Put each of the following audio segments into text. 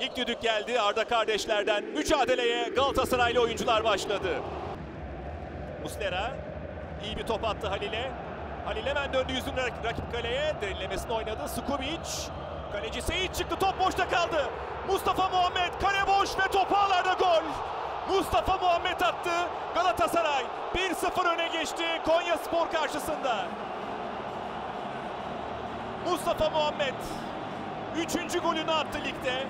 İlk düdük geldi Arda kardeşlerden. Mücadeleye Galatasaraylı oyuncular başladı. Muslera iyi bir top attı Halil'e. Halil hemen döndü yüzünü rak- rakip kaleye. Derinlemesine oynadı. Skubic. Kaleci Seyit çıktı. Top boşta kaldı. Mustafa Muhammed kale boş ve topu ağlarda gol. Mustafa Muhammed attı. Galatasaray 1-0 öne geçti Konya Spor karşısında. Mustafa Muhammed Üçüncü golünü attı ligde.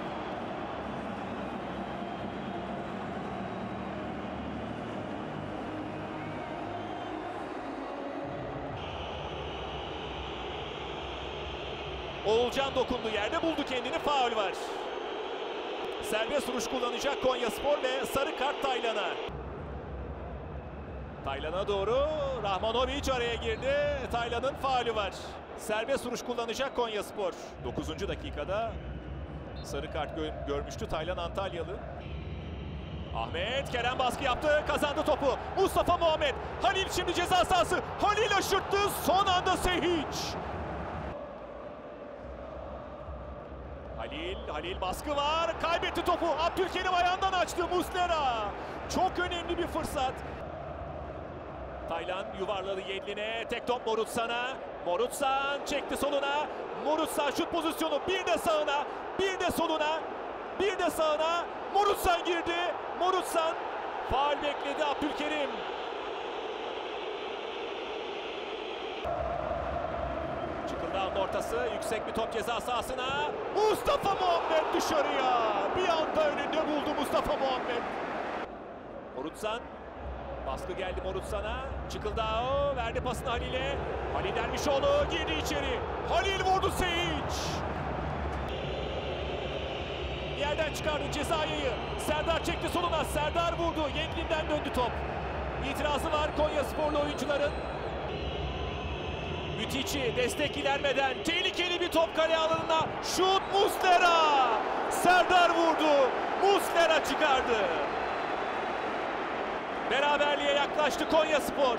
Oğulcan dokundu yerde buldu kendini faul var. Serbest vuruş kullanacak Konya Spor ve sarı kart Taylan'a. Taylan'a doğru Rahmanovic araya girdi. Taylan'ın faulü var. Serbest vuruş kullanacak Konya Spor. 9. dakikada sarı kart gö- görmüştü Taylan Antalyalı. Ahmet Kerem baskı yaptı. Kazandı topu. Mustafa Muhammed. Halil şimdi ceza sahası. Halil aşırttı. Son anda Sehiç. Halil, Halil baskı var. Kaybetti topu. Abdülkerim ayağından açtı Muslera. Çok önemli bir fırsat. Taylan yuvarladı Yedlin'e. Tek top Morutsan'a. Morutsan çekti soluna. Morutsan şut pozisyonu. Bir de sağına. Bir de soluna. Bir de sağına. Morutsan girdi. Morutsan. Faal bekledi Abdülkerim. Ortası. Yüksek bir top ceza sahasına. Mustafa Muhammed dışarıya. Bir anda önünde buldu Mustafa Muhammed. Morutsan Baskı geldi Morutsan'a. Çıkıldao verdi pasını Halil'e. Halil Dervişoğlu girdi içeri. Halil vurdu. Bir yerden çıkardı cezayı. Serdar çekti soluna. Serdar vurdu. Yedlin'den döndü top. İtirazı var Konya sporlu oyuncuların. Müthiç'i destek ilermeden tehlikeli bir top kale alanına. Şut Muslera. Serdar vurdu. Muslera çıkardı. Beraberliğe yaklaştı Konya Spor.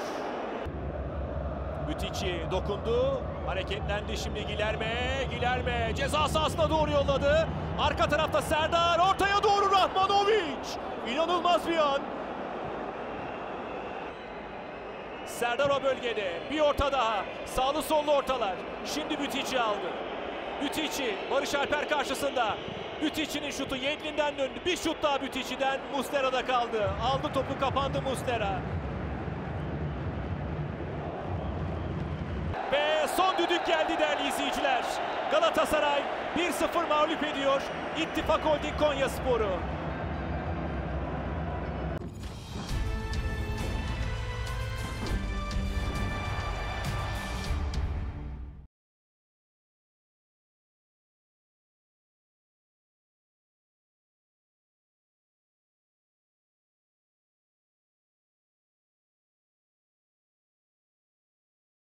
Mütiçi dokundu. Hareketlendi şimdi Gilerme. Gilerme ceza sahasına doğru yolladı. Arka tarafta Serdar. Ortaya doğru Rahmanovic. İnanılmaz bir an. Serdar o bölgede. Bir orta daha. Sağlı sollu ortalar. Şimdi Mütiçi aldı. Mütiçi Barış Alper karşısında. Bütici'nin şutu Yedlin'den döndü. Bir şut daha Bütici'den Muslera'da kaldı. Aldı topu kapandı Muslera. Ve son düdük geldi değerli izleyiciler. Galatasaray 1-0 mağlup ediyor İttifak Holding Konya Sporu.